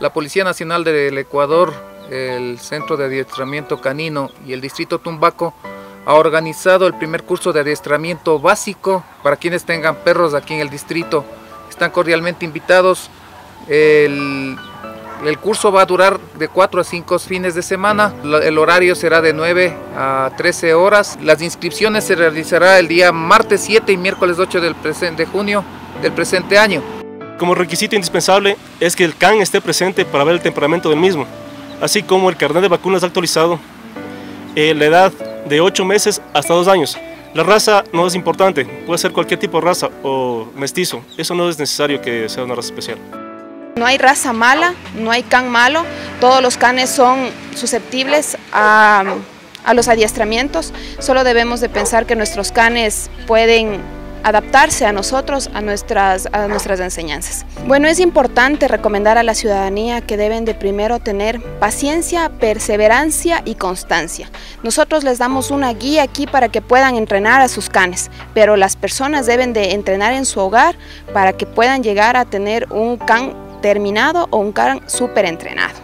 La Policía Nacional del Ecuador, el Centro de Adiestramiento Canino y el Distrito Tumbaco ha organizado el primer curso de adiestramiento básico para quienes tengan perros aquí en el distrito. Están cordialmente invitados. El, curso va a durar de 4 a 5 fines de semana. El horario será de 9 a 13 horas. Las inscripciones se realizará el día martes 7 y miércoles 8 del de junio del presente año. Como requisito indispensable es que el CAN esté presente para ver el temperamento del mismo, así como el carnet de vacunas actualizado, eh, la edad de 8 meses hasta 2 años. La raza no es importante, puede ser cualquier tipo de raza o mestizo, eso no es necesario que sea una raza especial. No hay raza mala, no hay can malo, todos los canes son susceptibles a, a los adiestramientos, solo debemos de pensar que nuestros canes pueden adaptarse a nosotros, a nuestras, a nuestras enseñanzas. Bueno, es importante recomendar a la ciudadanía que deben de primero tener paciencia, perseverancia y constancia. Nosotros les damos una guía aquí para que puedan entrenar a sus canes, pero las personas deben de entrenar en su hogar para que puedan llegar a tener un can terminado o un can súper entrenado.